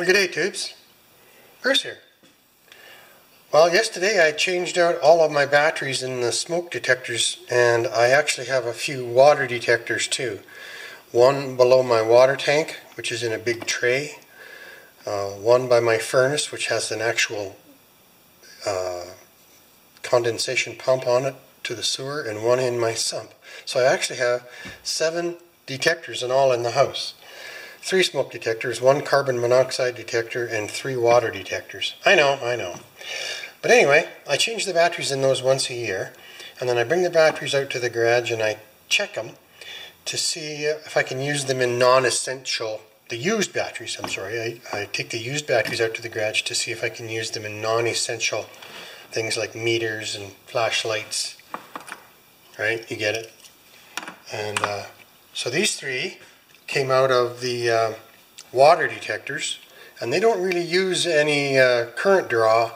Well, good day, tubes. Bruce here. Well, yesterday I changed out all of my batteries in the smoke detectors, and I actually have a few water detectors too. One below my water tank, which is in a big tray. Uh, one by my furnace, which has an actual uh, condensation pump on it to the sewer, and one in my sump. So I actually have seven detectors and all in the house three smoke detectors, one carbon monoxide detector, and three water detectors. I know, I know. But anyway, I change the batteries in those once a year, and then I bring the batteries out to the garage and I check them to see if I can use them in non-essential, the used batteries, I'm sorry. I, I take the used batteries out to the garage to see if I can use them in non-essential things like meters and flashlights, right? You get it? And uh, so these three came out of the uh, water detectors and they don't really use any uh, current draw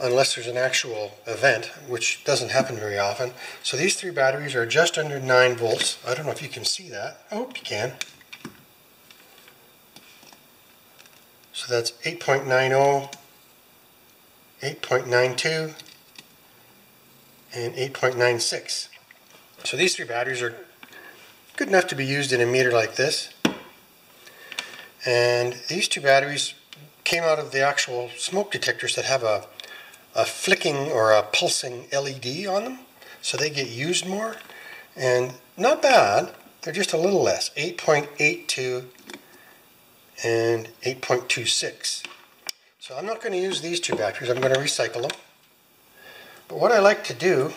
unless there's an actual event, which doesn't happen very often. So these three batteries are just under 9 volts. I don't know if you can see that. I hope you can. So that's 8.90, 8.92, and 8.96. So these three batteries are good enough to be used in a meter like this. And these two batteries came out of the actual smoke detectors that have a, a flicking or a pulsing LED on them. So they get used more. And not bad. They're just a little less. 8.82 and 8.26. So I'm not going to use these two batteries. I'm going to recycle them. But what I like to do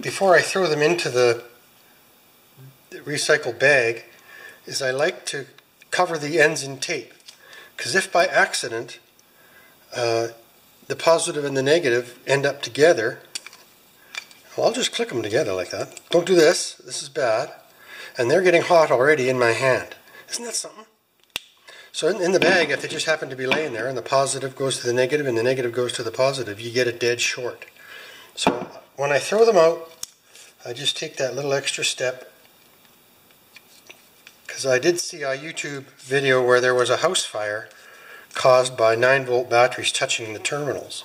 before I throw them into the recycle bag is I like to cover the ends in tape. Because if by accident uh, the positive and the negative end up together, well, I'll just click them together like that. Don't do this. This is bad. And they're getting hot already in my hand. Isn't that something? So in, in, the bag, if they just happen to be laying there and the positive goes to the negative and the negative goes to the positive, you get a dead short. So when I throw them out, I just take that little extra step because I did see a YouTube video where there was a house fire caused by 9 volt batteries touching the terminals.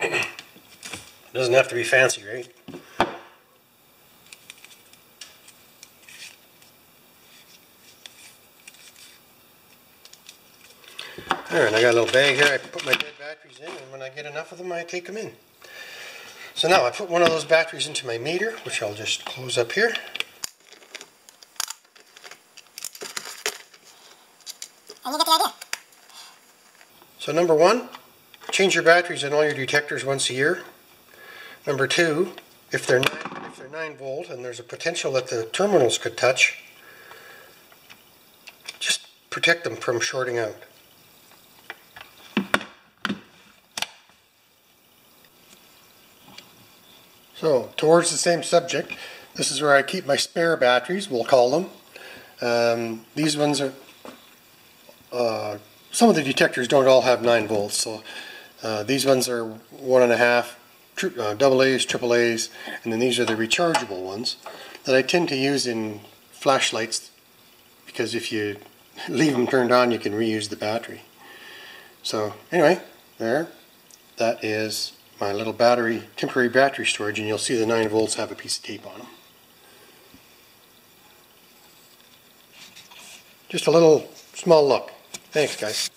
it Doesn't have to be fancy, right? Alright, I got a little bag here. I put my dead batteries in, and when I get enough of them, I take them in. So now I put one of those batteries into my meter, which I'll just close up here. and you get the idea. So number one, change your batteries in all your detectors once a year. Number two, if they're nine, if they're nine volt and there's a potential that the terminals could touch, just protect them from shorting out. So, towards the same subject, this is where I keep my spare batteries, we'll call them. Um, these ones are uh, some of the detectors don't all have 9 volts, so uh, these ones are one and a half, uh, double A's, triple A's, and then these are the rechargeable ones that I tend to use in flashlights because if you leave them turned on you can reuse the battery. So anyway, there, that is my little battery, temporary battery storage, and you'll see the 9 volts have a piece of tape on them. Just a little small look. Thanks, guys.